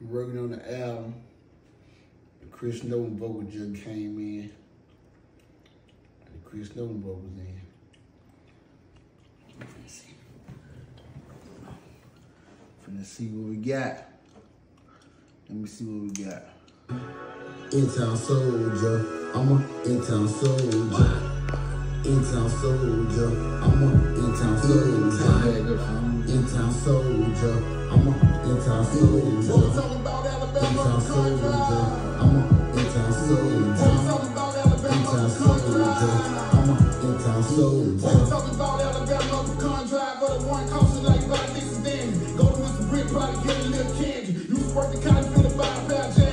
working on the album. The Chris Nolan vocal just came in. The Chris Nolan vocals in. Let's see. Finna see what we got. Let me see what we got. In-town soldier, I'm a in-town soldier. In-town soldier, I'm a in-town soldier. In-town soldier. Southside soul in town. I'm talking about Alabama country. I'm a in-town soul in town. I'm talking about Alabama country. I'm a in-town soul in town. I'm talking about Alabama country, but the one costs like five, six, and then go to Mr. Brick, probably get a little candy. You work the kind of fit about a bad